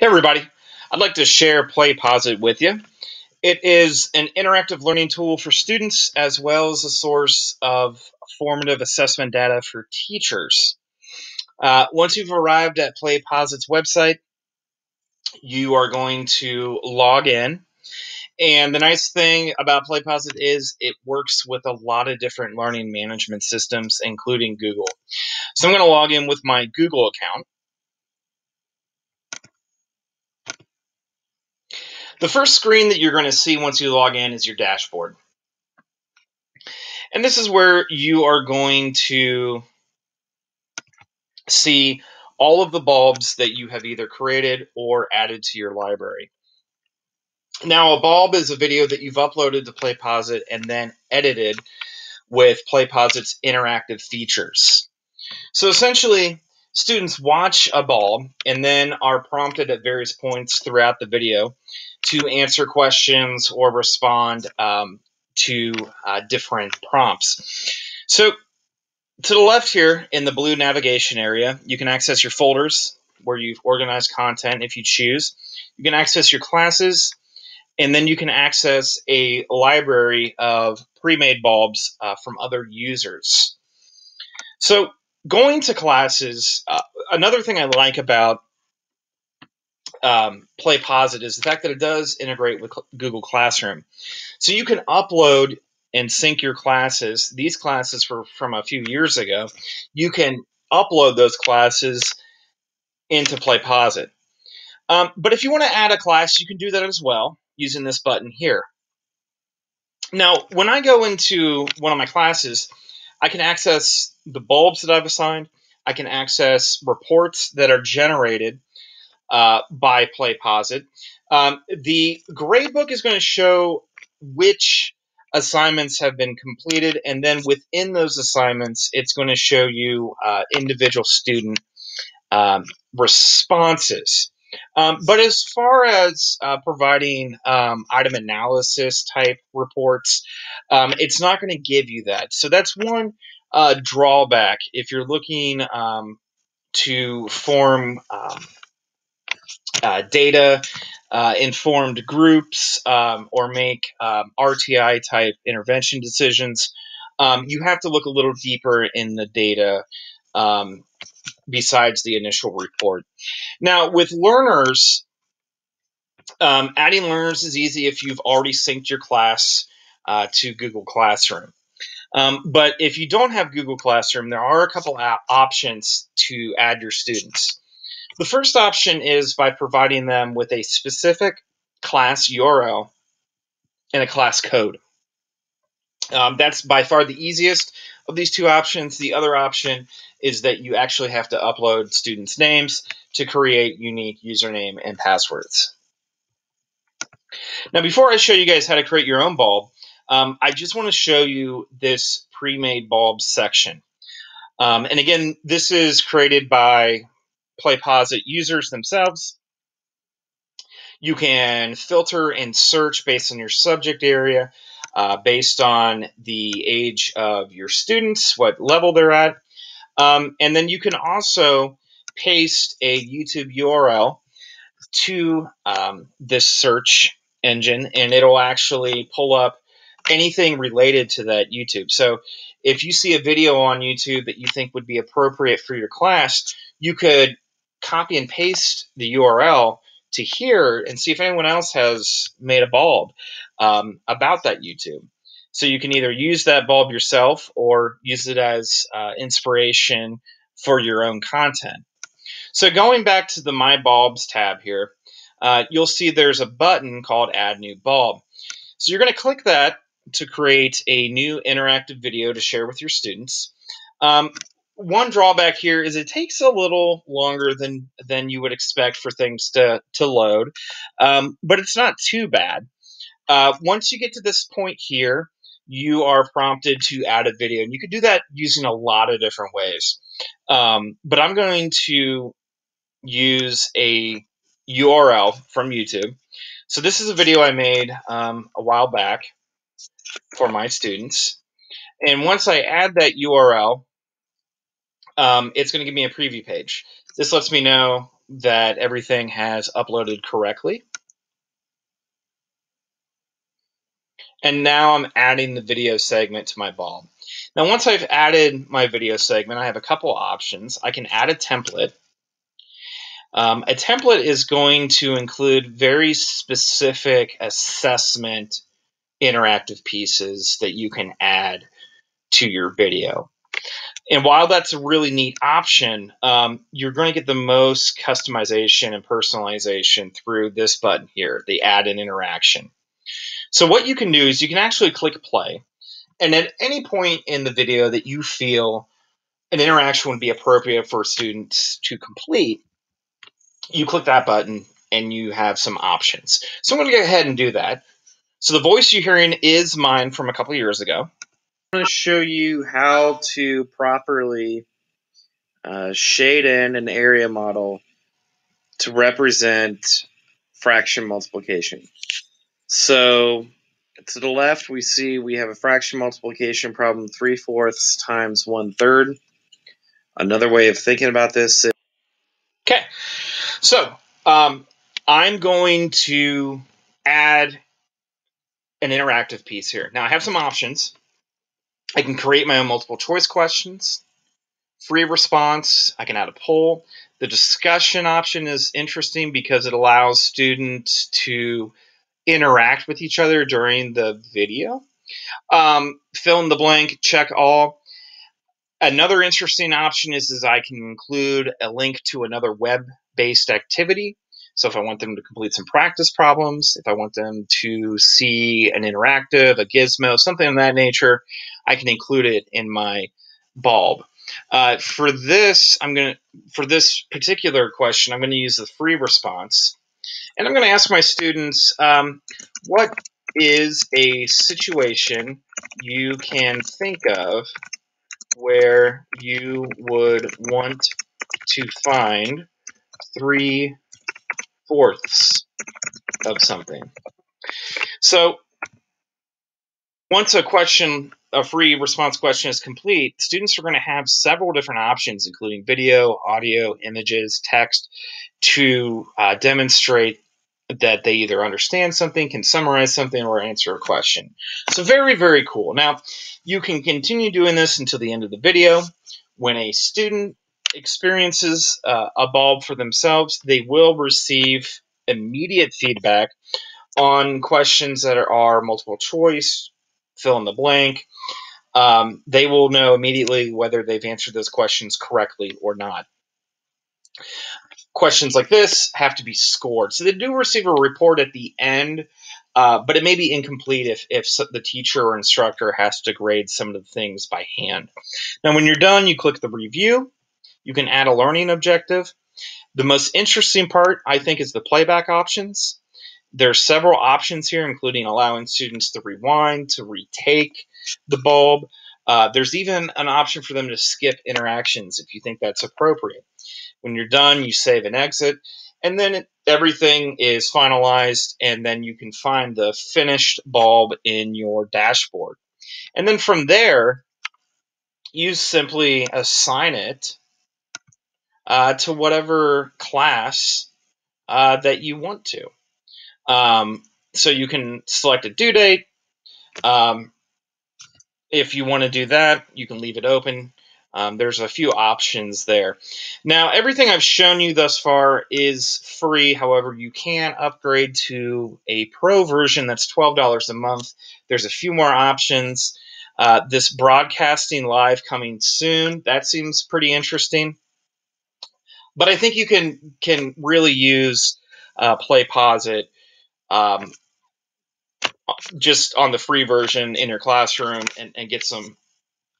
Hey, everybody. I'd like to share PlayPosit with you. It is an interactive learning tool for students as well as a source of formative assessment data for teachers. Uh, once you've arrived at PlayPosit's website, you are going to log in. And the nice thing about PlayPosit is it works with a lot of different learning management systems, including Google. So I'm going to log in with my Google account. The first screen that you're going to see once you log in is your dashboard. And this is where you are going to see all of the bulbs that you have either created or added to your library. Now, a bulb is a video that you've uploaded to PlayPosit and then edited with PlayPosit's interactive features. So essentially, students watch a bulb and then are prompted at various points throughout the video to answer questions or respond um, to uh, different prompts. So to the left here in the blue navigation area, you can access your folders where you've organized content if you choose. You can access your classes, and then you can access a library of pre-made bulbs uh, from other users. So going to classes, uh, another thing I like about um, PlayPosit is the fact that it does integrate with Google Classroom. So you can upload and sync your classes. These classes were from a few years ago. You can upload those classes into PlayPosit. Um, but if you want to add a class, you can do that as well using this button here. Now, when I go into one of my classes, I can access the bulbs that I've assigned. I can access reports that are generated uh, by PlayPosit. Um, the gradebook is going to show which assignments have been completed, and then within those assignments, it's going to show you uh, individual student um, responses. Um, but as far as uh, providing um, item analysis type reports, um, it's not going to give you that. So that's one uh, drawback if you're looking um, to form um, uh, data uh, informed groups um, or make RTI type intervention decisions, you have to look a little deeper in the data um, besides the initial report. Now, with learners, um, adding learners is easy if you've already synced your class uh, to Google Classroom. Um, but if you don't have Google Classroom, there are a couple options to add your students. The first option is by providing them with a specific class URL and a class code. Um, that's by far the easiest of these two options. The other option is that you actually have to upload students' names to create unique username and passwords. Now, before I show you guys how to create your own bulb, um, I just want to show you this pre-made bulb section. Um, and again, this is created by PlayPosit users themselves. You can filter and search based on your subject area, uh, based on the age of your students, what level they're at. Um, and then you can also paste a YouTube URL to um, this search engine, and it'll actually pull up anything related to that YouTube. So if you see a video on YouTube that you think would be appropriate for your class, you could copy and paste the URL to here and see if anyone else has made a bulb um, about that YouTube. So you can either use that bulb yourself or use it as uh, inspiration for your own content. So going back to the My Bulbs tab here, uh, you'll see there's a button called Add New Bulb. So you're going to click that to create a new interactive video to share with your students. Um, one drawback here is it takes a little longer than than you would expect for things to to load, um, but it's not too bad. Uh, once you get to this point here, you are prompted to add a video, and you can do that using a lot of different ways. Um, but I'm going to use a URL from YouTube. So this is a video I made um, a while back for my students. And once I add that URL, um, it's going to give me a preview page. This lets me know that everything has uploaded correctly. And now I'm adding the video segment to my bulb. Now, once I've added my video segment, I have a couple options. I can add a template. Um, a template is going to include very specific assessment interactive pieces that you can add to your video. And while that's a really neat option, um, you're going to get the most customization and personalization through this button here, the add an interaction. So what you can do is you can actually click play, and at any point in the video that you feel an interaction would be appropriate for students to complete, you click that button and you have some options. So I'm going to go ahead and do that. So the voice you're hearing is mine from a couple years ago. I'm going to show you how to properly uh, shade in an area model to represent fraction multiplication. So to the left, we see we have a fraction multiplication problem 3 fourths times 1 third. Another way of thinking about this is... Okay, so um, I'm going to add an interactive piece here. Now I have some options. I can create my own multiple choice questions, free response, I can add a poll. The discussion option is interesting because it allows students to interact with each other during the video. Um, fill in the blank, check all. Another interesting option is, is I can include a link to another web-based activity. So if I want them to complete some practice problems, if I want them to see an interactive, a gizmo, something of that nature, I can include it in my bulb. Uh, for this, I'm to for this particular question, I'm to use the free response, and I'm going to ask my students, um, what is a situation you can think of where you would want to find three fourths of something. So once a question, a free response question is complete, students are going to have several different options, including video, audio, images, text, to uh, demonstrate that they either understand something, can summarize something, or answer a question. So very, very cool. Now, you can continue doing this until the end of the video. When a student experiences uh, a bulb for themselves, they will receive immediate feedback on questions that are multiple choice, fill in the blank. Um, they will know immediately whether they've answered those questions correctly or not. Questions like this have to be scored. So they do receive a report at the end, uh, but it may be incomplete if, if the teacher or instructor has to grade some of the things by hand. Now, when you're done, you click the review. You can add a learning objective. The most interesting part, I think, is the playback options. There are several options here, including allowing students to rewind, to retake the bulb. Uh, there's even an option for them to skip interactions if you think that's appropriate. When you're done, you save and exit, and then everything is finalized, and then you can find the finished bulb in your dashboard. And then from there, you simply assign it uh, to whatever class uh, that you want to. Um, so you can select a due date. Um, if you want to do that, you can leave it open. Um, there's a few options there. Now, everything I've shown you thus far is free. However, you can upgrade to a pro version that's $12 a month. There's a few more options. Uh, this broadcasting live coming soon, that seems pretty interesting. But I think you can can really use uh, PlayPosit um, just on the free version in your classroom and, and get some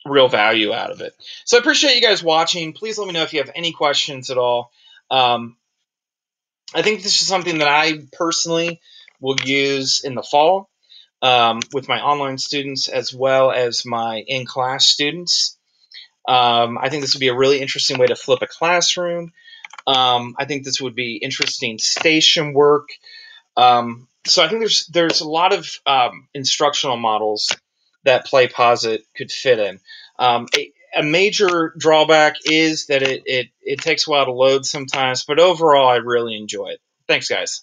real value out of it. So I appreciate you guys watching. Please let me know if you have any questions at all. Um, I think this is something that I personally will use in the fall um, with my online students as well as my in-class students. Um, I think this would be a really interesting way to flip a classroom. Um, I think this would be interesting station work. Um, so I think there's there's a lot of um, instructional models that PlayPosit could fit in. Um, a major drawback is that it, it, it takes a while to load sometimes, but overall, I really enjoy it. Thanks, guys.